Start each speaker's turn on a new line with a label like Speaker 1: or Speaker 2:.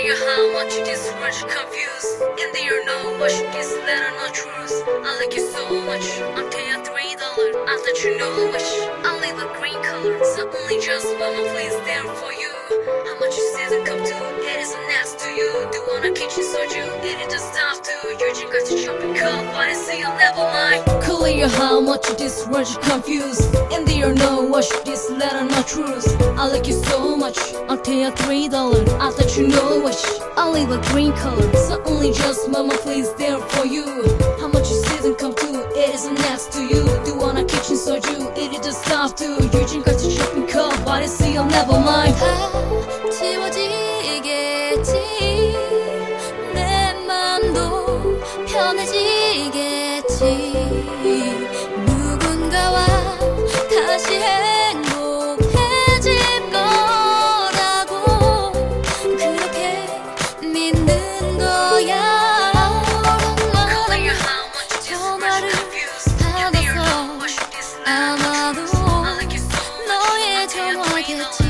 Speaker 1: Clear how much this much confused. And they are no much this letter not truth. I like you so much. I'll pay you three dollars. I thought you know which. I leave a green color. So only just mama please there for Do wanna kitchen soju? It is just stuff to. You drink got to shopping cup. I see you never mind. Clear how much this much confused. And they are no much this letter not truth. I like you so much. I'll pay you three dollars. I thought you know which. I leave a green color. So only just mama please there for you. How much you season come to? It isn't next to you. Do wanna kitchen soju? It is just stuff to. You drink got to shopping cup. I see you never mind.
Speaker 2: 내 맘도 편해지겠지. 누군가와 다시 행복해질 거라고 그렇게 믿는 거야. 너는 전화를 받아서 아마도 너의 전화겠지.